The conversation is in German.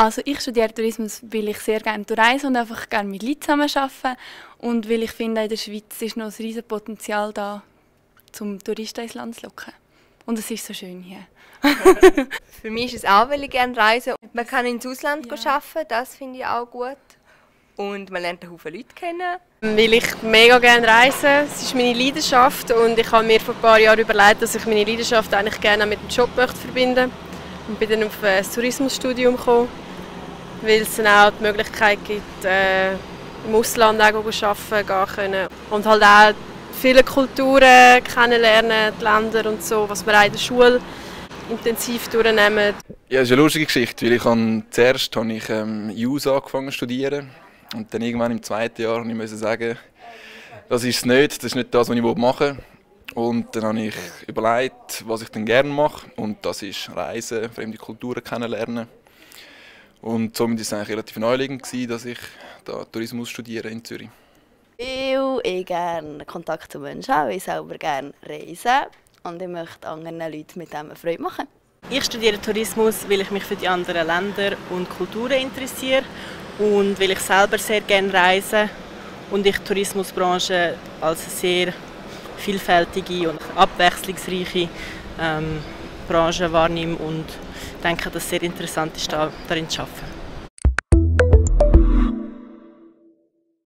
Also ich studiere Tourismus, weil ich sehr gerne reise und einfach gerne mit Leuten zusammen arbeite und weil ich finde, in der Schweiz ist noch ein riesiges Potenzial da, um Touristen ins Land zu locken. Und es ist so schön hier. Für mich ist es auch, weil ich gerne reise. Man kann ins Ausland ja. arbeiten, das finde ich auch gut. Und man lernt einen Haufen Leute kennen. Weil ich mega gerne reise. Es ist meine Leidenschaft und ich habe mir vor ein paar Jahren überlegt, dass ich meine Leidenschaft eigentlich gerne mit dem Job möchte verbinden und bin dann auf ein Tourismusstudium gekommen, weil es dann auch die Möglichkeit gibt, äh, im Ausland auch arbeiten gehen können und halt auch viele Kulturen kennenlernen, die Länder und so, was wir auch in der Schule intensiv durchnehmen. Ja, es ist eine lustige Geschichte, weil ich habe, zuerst habe ich ähm, JUS angefangen zu studieren und dann irgendwann im zweiten Jahr musste ich sagen, das ist es nicht, das ist nicht das, was ich machen will. Und dann habe ich überlegt, was ich denn gerne mache und das ist Reisen, fremde Kulturen kennenlernen. Und somit war es eigentlich relativ naheliegend, dass ich da Tourismus studiere in Zürich. Weil ich gerne Kontakt zu Menschen habe, ich selber gerne reisen und ich möchte anderen Leuten mit dem Freude machen. Ich studiere Tourismus, weil ich mich für die anderen Länder und Kulturen interessiere und weil ich selber sehr gerne reise und ich die Tourismusbranche als sehr vielfältige und abwechslungsreiche ähm, Branche wahrnehme und denke, dass es sehr interessant ist, darin zu arbeiten.